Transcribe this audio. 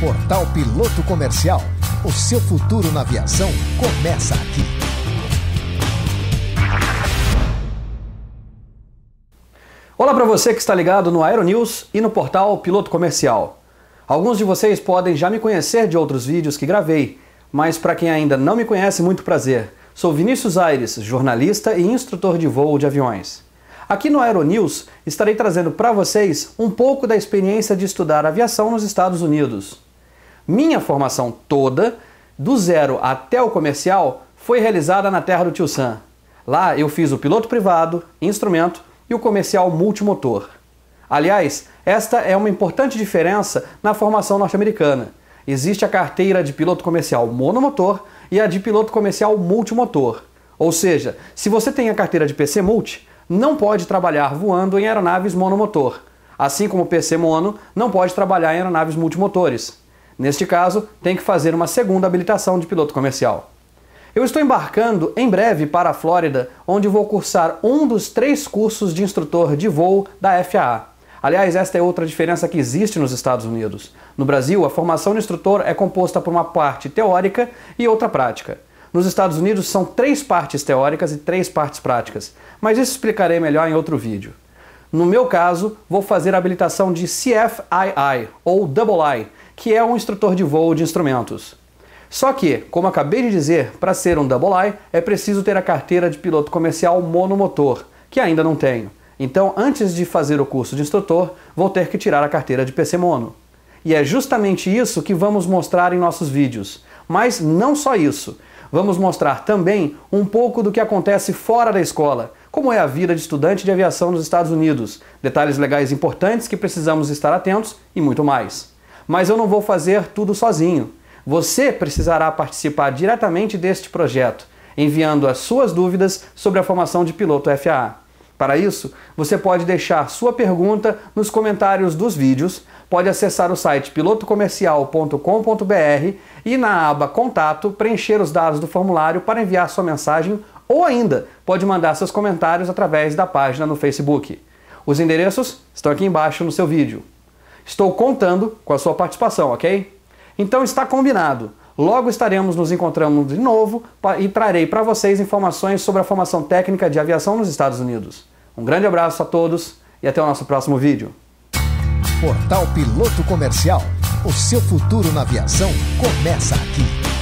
Portal Piloto Comercial. O seu futuro na aviação começa aqui. Olá para você que está ligado no Aeronews e no portal Piloto Comercial. Alguns de vocês podem já me conhecer de outros vídeos que gravei, mas para quem ainda não me conhece, muito prazer. Sou Vinícius Aires, jornalista e instrutor de voo de aviões. Aqui no Aeronews estarei trazendo para vocês um pouco da experiência de estudar aviação nos Estados Unidos. Minha formação toda, do zero até o comercial, foi realizada na terra do Tio Sam. Lá eu fiz o piloto privado, instrumento e o comercial multimotor. Aliás, esta é uma importante diferença na formação norte-americana. Existe a carteira de piloto comercial monomotor e a de piloto comercial multimotor. Ou seja, se você tem a carteira de PC Multi, não pode trabalhar voando em aeronaves monomotor, assim como o PC Mono não pode trabalhar em aeronaves multimotores. Neste caso, tem que fazer uma segunda habilitação de piloto comercial. Eu estou embarcando em breve para a Flórida, onde vou cursar um dos três cursos de instrutor de voo da FAA. Aliás, esta é outra diferença que existe nos Estados Unidos. No Brasil, a formação de instrutor é composta por uma parte teórica e outra prática. Nos Estados Unidos são três partes teóricas e três partes práticas, mas isso explicarei melhor em outro vídeo. No meu caso, vou fazer a habilitação de CFII, ou Double I, que é um instrutor de voo de instrumentos. Só que, como acabei de dizer, para ser um Double I é preciso ter a carteira de piloto comercial monomotor, que ainda não tenho. Então, antes de fazer o curso de instrutor, vou ter que tirar a carteira de PC Mono. E é justamente isso que vamos mostrar em nossos vídeos. Mas não só isso. Vamos mostrar também um pouco do que acontece fora da escola, como é a vida de estudante de aviação nos Estados Unidos, detalhes legais importantes que precisamos estar atentos e muito mais. Mas eu não vou fazer tudo sozinho. Você precisará participar diretamente deste projeto, enviando as suas dúvidas sobre a formação de piloto FAA. Para isso, você pode deixar sua pergunta nos comentários dos vídeos, pode acessar o site pilotocomercial.com.br e na aba Contato preencher os dados do formulário para enviar sua mensagem ou ainda pode mandar seus comentários através da página no Facebook. Os endereços estão aqui embaixo no seu vídeo. Estou contando com a sua participação, ok? Então está combinado. Logo estaremos nos encontrando de novo e trarei para vocês informações sobre a formação técnica de aviação nos Estados Unidos. Um grande abraço a todos e até o nosso próximo vídeo. Portal Piloto Comercial. O seu futuro na aviação começa aqui.